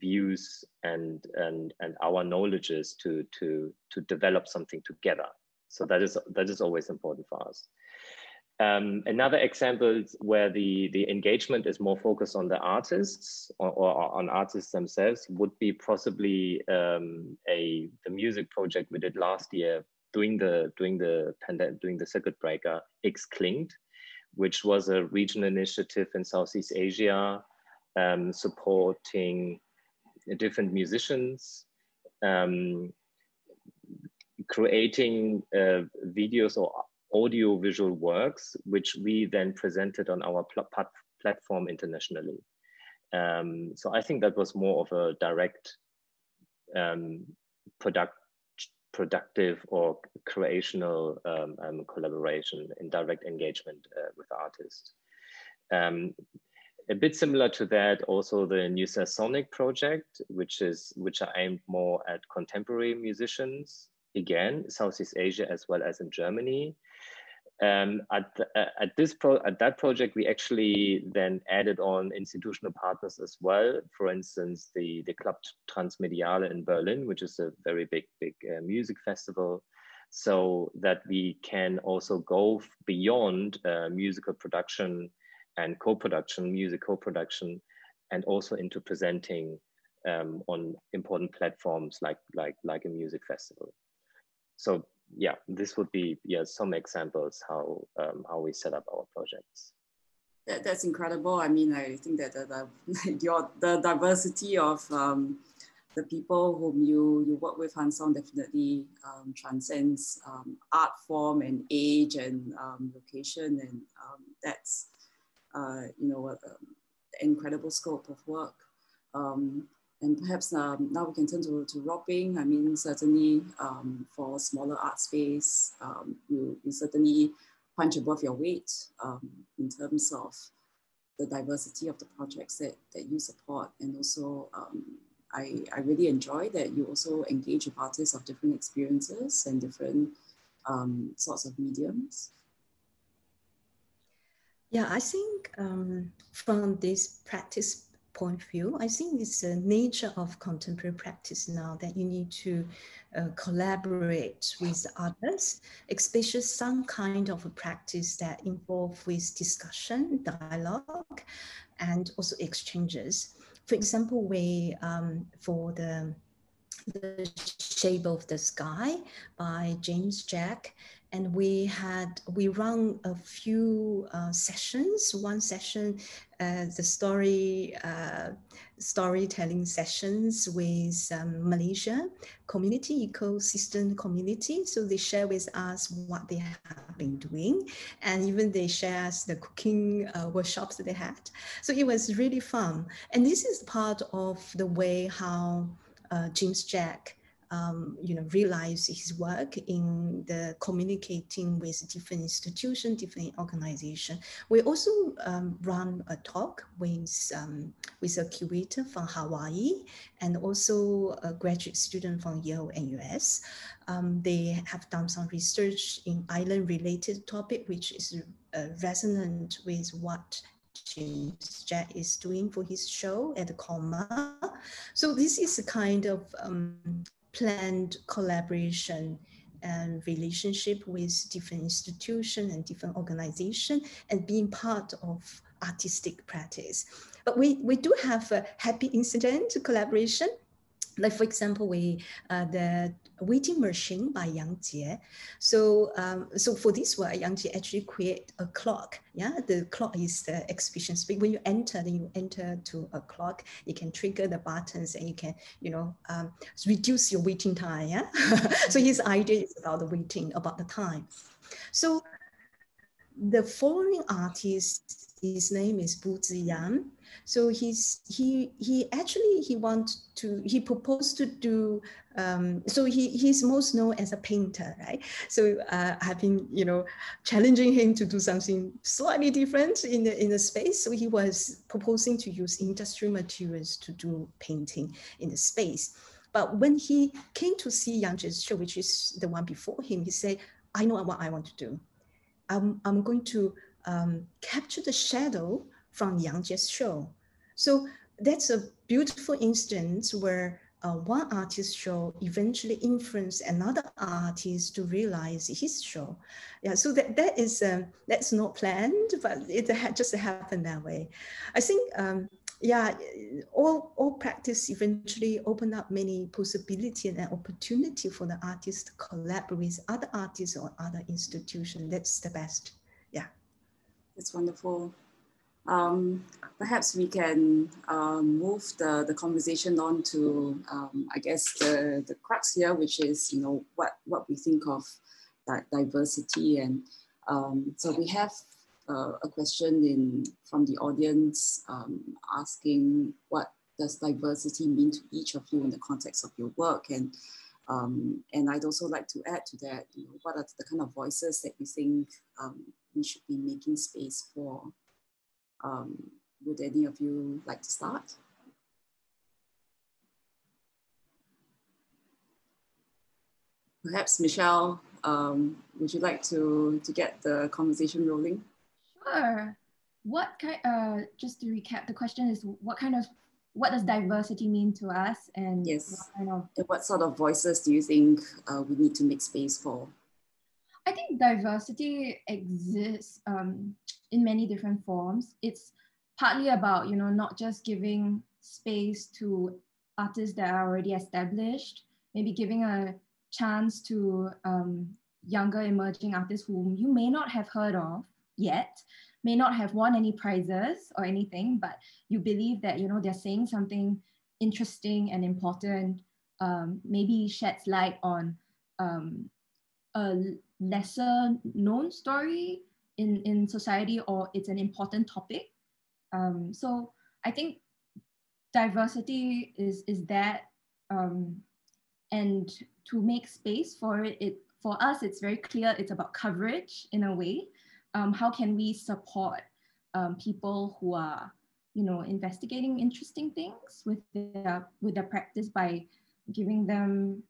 views and and and our knowledges to to to develop something together. So that is that is always important for us. Um, another example where the, the engagement is more focused on the artists or, or on artists themselves would be possibly um, a the music project we did last year doing the doing the pandemic doing the circuit breaker X Klingt, which was a regional initiative in Southeast Asia um, supporting different musicians, um, creating uh, videos or audio visual works, which we then presented on our pl platform internationally. Um, so I think that was more of a direct um, product, productive or creational um, um collaboration in direct engagement uh, with artists. Um, a bit similar to that, also the Nusasonic project, which is which are aimed more at contemporary musicians, again, Southeast Asia as well as in Germany. Um, at, uh, at this pro at that project, we actually then added on institutional partners as well. For instance, the the Club Transmediale in Berlin, which is a very big big uh, music festival, so that we can also go beyond uh, musical production and co-production, music co-production, and also into presenting um, on important platforms like like like a music festival. So yeah, this would be yeah some examples how um, how we set up our projects. That, that's incredible. I mean, I think that the, the your the diversity of um, the people whom you you work with, Han-Song, definitely um, transcends um, art form and age and um, location, and um, that's uh, you know an incredible scope of work. And perhaps um, now we can turn to, to Ruobing. I mean, certainly um, for smaller art space, um, you, you certainly punch above your weight um, in terms of the diversity of the projects that, that you support. And also, um, I, I really enjoy that you also engage with artists of different experiences and different um, sorts of mediums. Yeah, I think from this practice point of view, I think it's the nature of contemporary practice now that you need to uh, collaborate with others, especially some kind of a practice that involve with discussion, dialogue, and also exchanges. For example, we um, for the the Shape of the Sky by James Jack and we had we run a few uh, sessions. One session uh, the story uh, storytelling sessions with um, malaysia community ecosystem community. So they share with us what they have been doing and even they share us the cooking uh, workshops that they had. So it was really fun. And this is part of the way how uh, james jack um, you know, realize his work in the communicating with different institutions, different organizations. We also um, run a talk with, um, with a curator from Hawaii and also a graduate student from Yale and US. Um, they have done some research in island related topic, which is uh, resonant with what James Jack is doing for his show at the Comma. So this is a kind of um, planned collaboration and relationship with different institutions and different organizations and being part of artistic practice. But we, we do have a happy incident collaboration like for example, we uh, the waiting machine by Yang Jie. So um, so for this work, Yang Jie actually create a clock. Yeah, the clock is the exhibition speed. When you enter, then you enter to a clock. You can trigger the buttons and you can you know um, reduce your waiting time. Yeah. so his idea is about the waiting, about the time. So the following artist, his name is Bu Ziyan. So he's he he actually he wants to he proposed to do um, so he he's most known as a painter, right? So uh, I've been you know challenging him to do something slightly different in the in the space. So he was proposing to use industrial materials to do painting in the space. But when he came to see Yang show, which is the one before him, he said, "I know what I want to do. I'm I'm going to um, capture the shadow from Yang Jie's show. So that's a beautiful instance where uh, one artist's show eventually influenced another artist to realize his show. Yeah, so that, that is um, that's not planned, but it just happened that way. I think um, yeah, all, all practice eventually open up many possibility and opportunity for the artist to collaborate with other artists or other institutions. That's the best. Yeah. That's wonderful. Um, perhaps we can um, move the, the conversation on to, um, I guess, the, the crux here, which is, you know, what, what we think of that diversity. And um, so we have uh, a question in from the audience um, asking what does diversity mean to each of you in the context of your work and um, and I'd also like to add to that, you know, what are the kind of voices that you think um, we should be making space for? Um, would any of you like to start? Perhaps Michelle, um, would you like to, to get the conversation rolling? Sure. What kind, uh, just to recap, the question is what kind of, what does diversity mean to us? And yes, what, kind of, and what sort of voices do you think uh, we need to make space for? I think diversity exists um, in many different forms. It's partly about, you know, not just giving space to artists that are already established, maybe giving a chance to um, younger emerging artists whom you may not have heard of yet, may not have won any prizes or anything, but you believe that, you know, they're saying something interesting and important, um, maybe sheds light on um, a lesser known story in, in society or it's an important topic. Um, so I think diversity is, is that um, and to make space for it, it, for us, it's very clear it's about coverage in a way. Um, how can we support um, people who are, you know, investigating interesting things with their, with their practice by giving them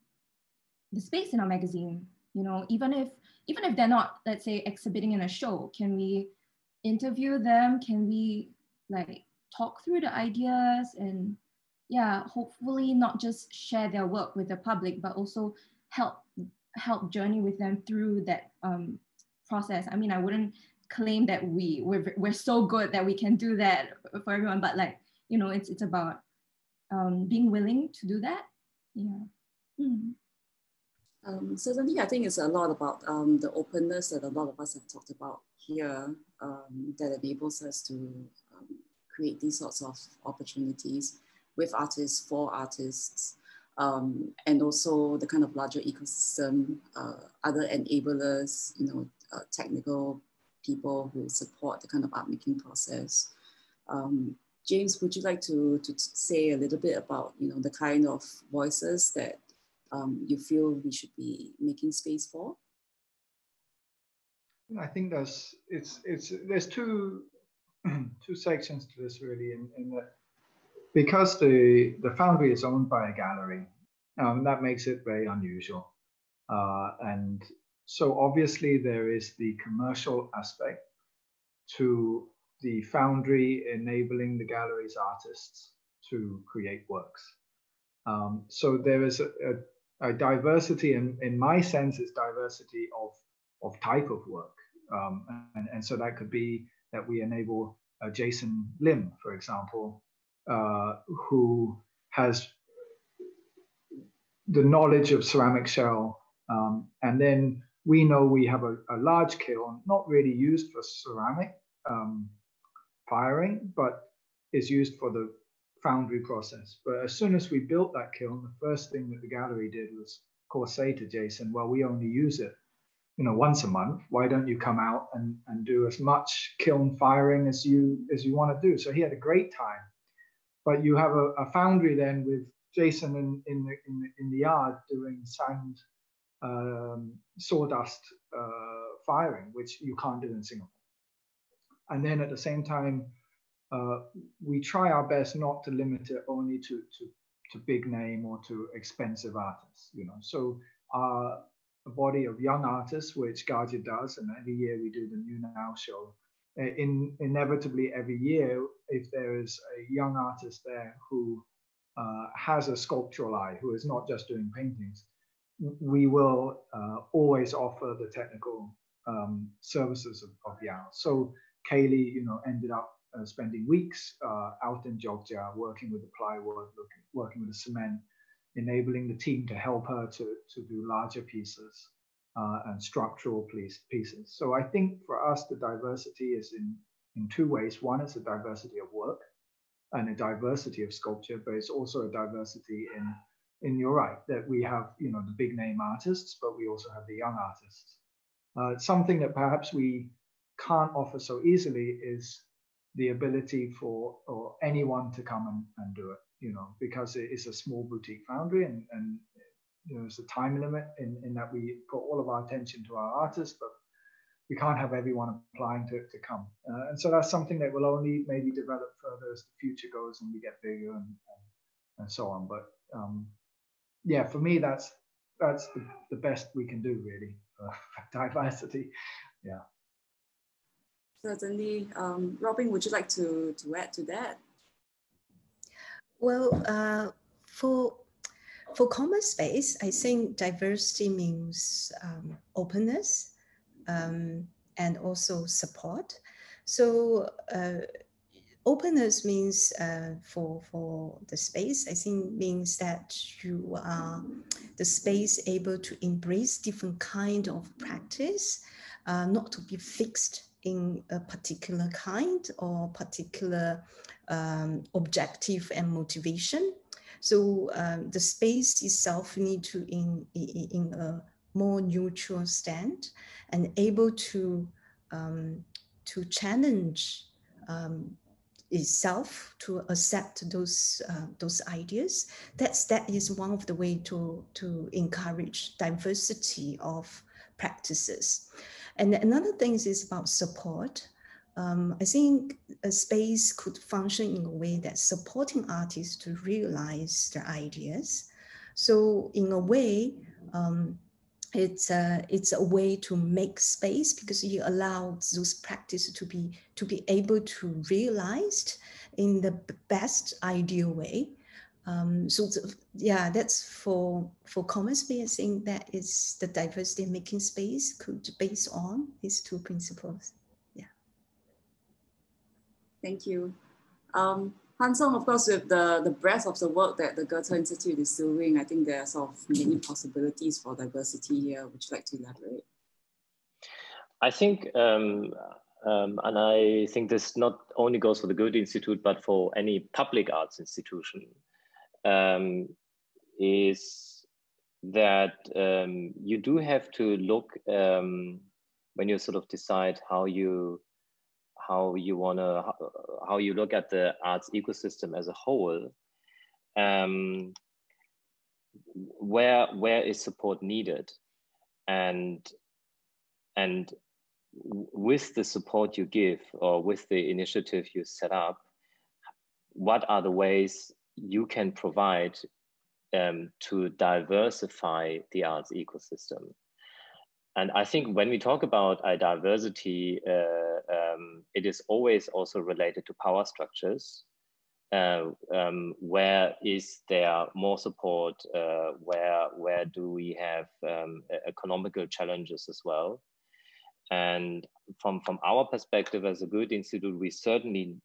the space in our magazine you know? Even if even if they're not let's say exhibiting in a show can we interview them? Can we like talk through the ideas and yeah hopefully not just share their work with the public but also help help journey with them through that um, process. I mean i wouldn't claim that we we're, we're so good that we can do that for everyone but like you know it's it's about um, being willing to do that. Yeah. Mm. Um, certainly, I think it's a lot about um, the openness that a lot of us have talked about here um, that enables us to um, create these sorts of opportunities with artists, for artists, um, and also the kind of larger ecosystem, uh, other enablers, you know, uh, technical people who support the kind of art making process. Um, James, would you like to, to say a little bit about, you know, the kind of voices that um, you feel we should be making space for? I think there's it's it's there's two two sections to this really in, in that because the the foundry is owned by a gallery, um, that makes it very unusual. Uh, and so obviously there is the commercial aspect to the foundry enabling the gallery's artists to create works. Um, so there is a, a, uh, diversity, in, in my sense, is diversity of, of type of work. Um, and, and so that could be that we enable uh, Jason Lim, for example, uh, who has the knowledge of ceramic shell. Um, and then we know we have a, a, large kiln, not really used for ceramic um, firing, but is used for the foundry process. But as soon as we built that kiln, the first thing that the gallery did was, of course, say to Jason, well, we only use it, you know, once a month. Why don't you come out and, and do as much kiln firing as you as you want to do? So he had a great time. But you have a, a foundry then with Jason in, in, the, in, the, in the yard doing sand um, sawdust uh, firing, which you can't do in Singapore. And then at the same time, uh, we try our best not to limit it only to, to, to big name or to expensive artists, you know. So our a body of young artists, which Gajah does, and every year we do the New Now show. In inevitably every year, if there is a young artist there who uh, has a sculptural eye, who is not just doing paintings, we will uh, always offer the technical um, services of, of Yao. So Kaylee, you know, ended up uh, spending weeks uh, out in Jogja working with the plywood, looking, working with the cement, enabling the team to help her to, to do larger pieces uh, and structural piece, pieces. So I think for us, the diversity is in, in two ways. One is a diversity of work and a diversity of sculpture, but it's also a diversity in, in you're right, that we have, you know, the big name artists, but we also have the young artists. Uh, something that perhaps we can't offer so easily is the ability for or anyone to come and, and do it you know, because it is a small boutique foundry and, and you know, there's a time limit in, in that we put all of our attention to our artists, but we can't have everyone applying to, to come. Uh, and so that's something that will only maybe develop further as the future goes and we get bigger and, and, and so on. But um, yeah, for me, that's that's the, the best we can do really for diversity. Yeah. Certainly. Um, Ruobing, would you like to, to add to that? Well, uh, for for Comma Space, I think diversity means um, openness um, and also support. So uh, openness means uh, for for the space, I think means that you are the space able to embrace different kind of practice, uh, not to be fixed in a particular kind or particular um, objective and motivation. So um, the space itself need to in, in, a more neutral stand and able to um, to challenge um, itself to accept those uh, those ideas. That's that is one of the way to to encourage diversity of practices. And another thing is about support. Um, I think a space could function in a way that supporting artists to realize their ideas. So in a way, um, it's a, it's a way to make space because you allow those practices to be to be able to realized in the best ideal way. Um, so yeah, that's for for Comma Space. I think that is the diversity making space could base on these two principles. Yeah. Thank you. Um, Han Song, of course, with the, the breadth of the work that the Goethe Institute is doing, I think there are sort of many possibilities for diversity here. Would you like to elaborate? I think, um, um, and I think this not only goes for the Goethe Institute, but for any public arts institution, um, is that um, you do have to look um, when you sort of decide how you how you want to how you look at the arts ecosystem as a whole um, where where is support needed? And and with the support you give or with the initiative you set up what are the ways you can provide um, to diversify the arts ecosystem and I think when we talk about diversity, uh, um, it is always also related to power structures. Uh, um, where is there more support? Uh, where where do we have um, economical challenges as well? And from from our perspective as a Goethe Institute, we certainly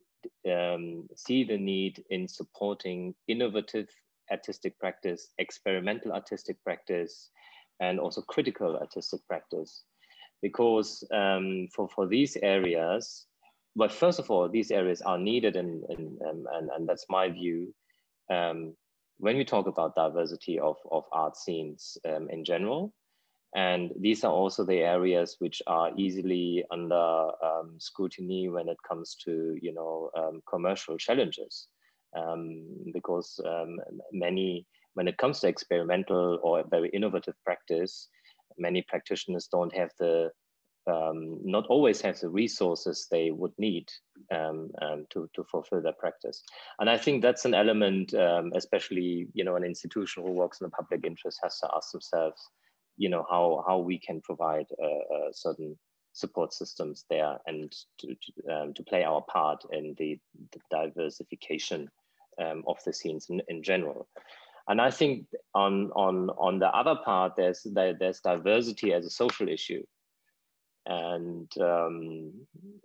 um, see the need in supporting innovative artistic practice, experimental artistic practice, and also critical artistic practice. Because um, for, for these areas, but first of all, these areas are needed, and, and, um, and, and that's my view. Um, when we talk about diversity of, of art scenes um, in general, and these are also the areas which are easily under um, scrutiny when it comes to, you know, um, commercial challenges. Um, because um, many, when it comes to experimental or very innovative practice, many practitioners don't have the, um, not always have the resources they would need um, um, to, to fulfill their practice. And I think that's an element, um, especially, you know, an institution who works in the public interest has to ask themselves, you know how how we can provide uh, uh, certain support systems there and to to, um, to, play our part in the, the diversification um, of the scenes in, in general. And I think on on on the other part, there's there's diversity as a social issue, and um,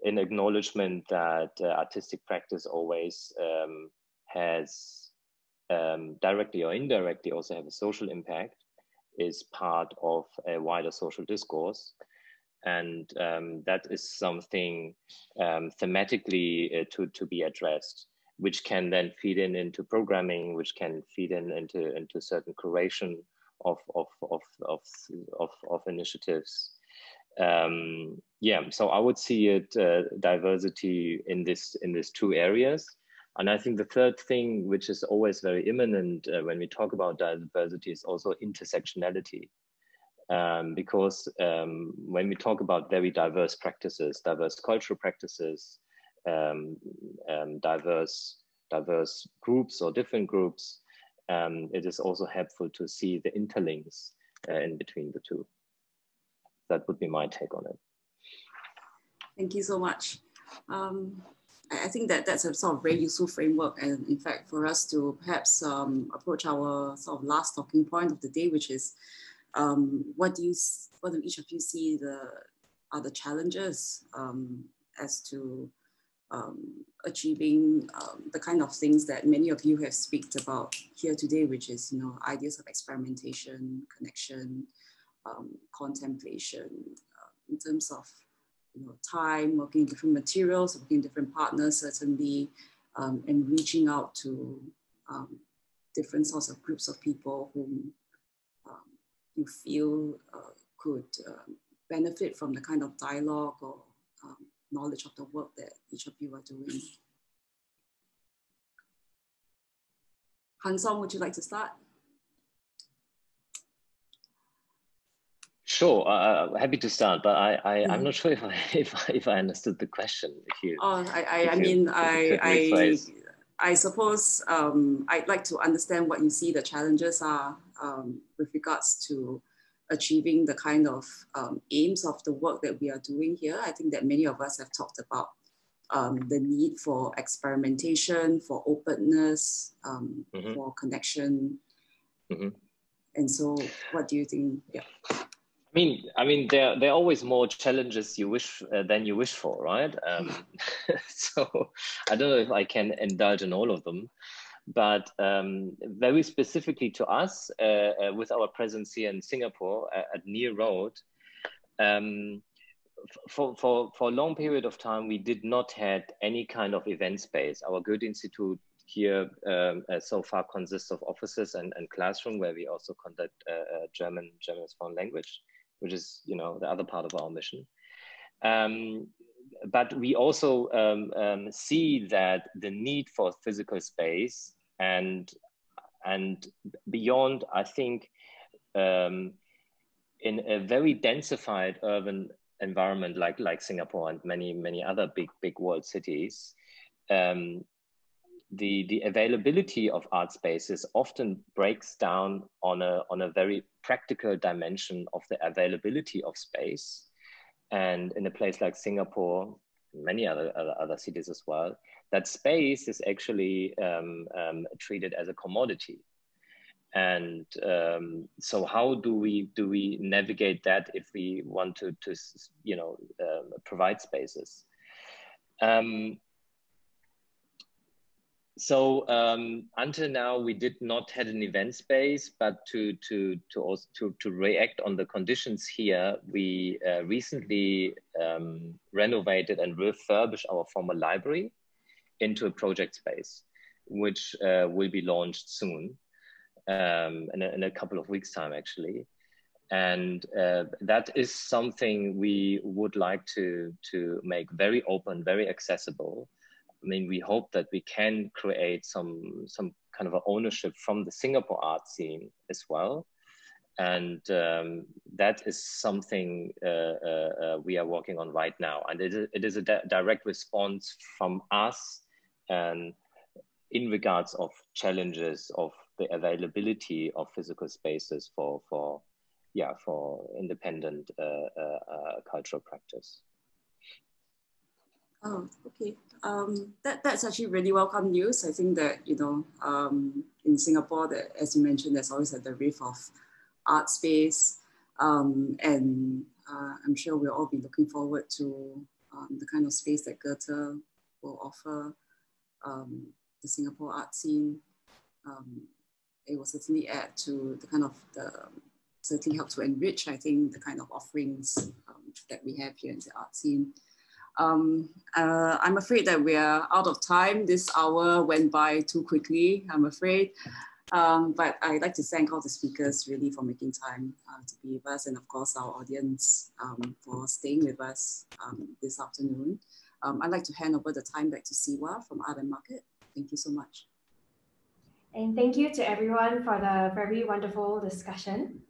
in acknowledgement that uh, artistic practice always um, has um, directly or indirectly also have a social impact is part of a wider social discourse. And um, that is something um, thematically uh, to, to be addressed, which can then feed in into programming, which can feed in into, into certain curation of, of, of, of, of, of initiatives. Um, yeah, so I would see it uh, diversity in this in these two areas. And I think the third thing, which is always very imminent uh, when we talk about diversity, is also intersectionality. Um, because um, when we talk about very diverse practices, diverse cultural practices, um, um diverse diverse groups or different groups, um, it is also helpful to see the interlinks uh, in between the two. That would be my take on it. Thank you so much. Um, I think that that's a sort of very useful framework. And in fact, for us to perhaps um, approach our sort of last talking point of the day, which is um, what do you, what do each of you see the are the challenges as to um, achieving um, the kind of things that many of you have speaked about here today, which is you know ideas of experimentation, connection, um, contemplation, uh, in terms of you know, time, working in different materials, working in different partners, certainly, um, and reaching out to um, different sorts of groups of people whom um, you feel uh, could uh, benefit from the kind of dialogue or knowledge of the work that each of you are doing. Han-Song, would you like to start? Sure, uh, uh, happy to start, but I, I, am mm-hmm. not sure if I, if I, if I understood the question. If you, oh, I, I, I mean, I, I, I suppose um, I'd like to understand what you see the challenges are um, with regards to achieving the kind of um, aims of the work that we are doing here. I think that many of us have talked about um, the need for experimentation, for openness, um, mm-hmm. for connection. Mm-hmm. And so, what do you think? Yeah. I mean, I mean, there there are always more challenges you wish uh, than you wish for, right? Um, so I don't know if I can indulge in all of them, but um, very specifically to us, uh, uh, with our presence here in Singapore uh, at Near Road, um, for for for a long period of time, we did not had any kind of event space. Our Goethe Institute here um, uh, so far consists of offices and, and classroom where we also conduct uh, uh, German German as foreign language which is you know the other part of our mission. Um, but we also um, um, see that the need for physical space and and beyond, I think, um, in a very densified urban environment like like Singapore and many many other big big world cities, um, the, the availability of art spaces often breaks down on a, on a very practical dimension of the availability of space. And in a place like Singapore, many other, other, other cities as well, that space is actually um, um, treated as a commodity. And um, so how do we, do we navigate that if we want to, to you know, uh, provide spaces? So um, until now we did not had an event space, but to to to also to, to react on the conditions here, we uh, recently um, renovated and refurbished our former library into a project space, which uh, will be launched soon, um, in, a, in a couple of weeks time actually. And uh, that is something we would like to, to make very open, very accessible, I mean, we hope that we can create some some kind of ownership from the Singapore art scene as well, and um, that is something uh, uh, uh, we are working on right now. And it is, it is a di direct response from us, and in regards of challenges of the availability of physical spaces for for yeah for independent uh, uh, uh, cultural practice. Oh, okay. Um, that, that's actually really welcome news. I think that, you know, um, in Singapore, that as you mentioned, there's always at the reef of art space. Um, and uh, I'm sure we'll all be looking forward to um, the kind of space that Goethe will offer um, the Singapore art scene. Um, it will certainly add to the kind of the, certainly help to enrich, I think, the kind of offerings that we have here in the art scene. Um, uh, I'm afraid that we are out of time. This hour went by too quickly, I'm afraid. Um, but I'd like to thank all the speakers really for making time uh, to be with us and of course our audience um, for staying with us um, this afternoon. Um, I'd like to hand over the time back to Siwa from Art and Market. Thank you so much. And thank you to everyone for the very wonderful discussion.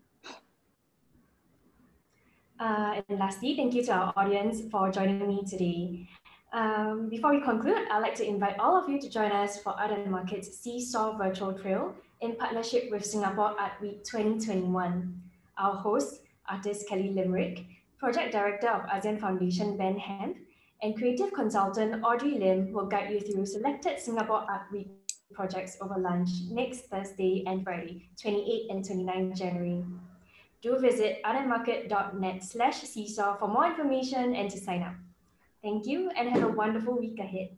Uh, and lastly, thank you to our audience for joining me today. Um, before we conclude, I'd like to invite all of you to join us for Art and Market's Seesaw Virtual Trail in partnership with Singapore Art Week 2021. Our host, artist Kelly Limerick, project director of ASEAN Foundation Ben Hand, and creative consultant Audrey Lim will guide you through selected Singapore Art Week projects over lunch next Thursday and Friday, 28 and 29 January do visit artandmarket.net slash seesaw for more information and to sign up. Thank you and have a wonderful week ahead.